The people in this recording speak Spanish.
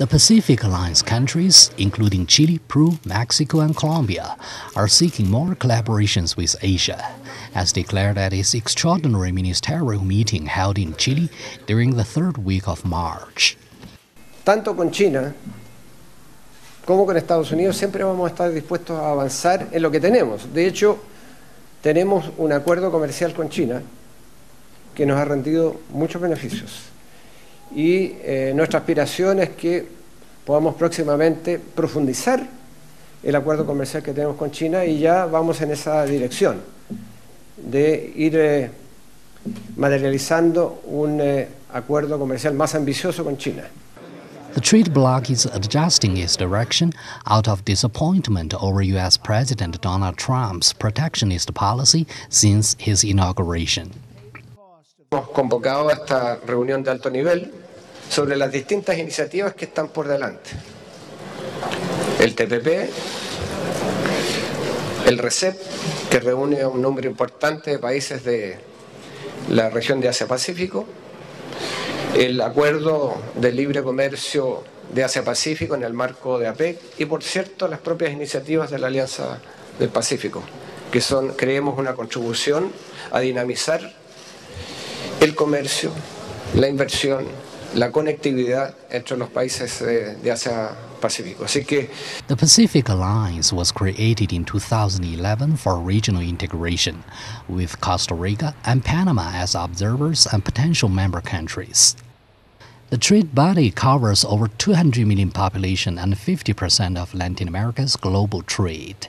The Pacific Alliance countries, including Chile, Peru, Mexico, and Colombia, are seeking more collaborations with Asia, as declared at its extraordinary ministerial meeting held in Chile during the third week of March. Tanto con China como con Estados Unidos siempre vamos a estar dispuestos a avanzar en lo que tenemos. De hecho, tenemos un acuerdo comercial con China que nos ha rendido muchos beneficios y eh, nuestra aspiración es que podamos próximamente profundizar el acuerdo comercial que tenemos con China y ya vamos en esa dirección de ir eh, materializando un eh, acuerdo comercial más ambicioso con China. The trade bloc is adjusting its direction out of disappointment over U.S. President Donald Trump's protectionist policy since his inauguration. Hemos convocado a esta reunión de alto nivel sobre las distintas iniciativas que están por delante. El TPP, el RECEP, que reúne a un número importante de países de la región de Asia-Pacífico, el acuerdo de libre comercio de Asia-Pacífico en el marco de APEC y, por cierto, las propias iniciativas de la Alianza del Pacífico, que son, creemos, una contribución a dinamizar el comercio, la inversión, la conectividad entre los países de, de Asia The Pacific Alliance was created in 2011 for regional integration, with Costa Rica and Panama as observers and potential member countries. The trade body covers over 200 million population and 50% of Latin America's global trade.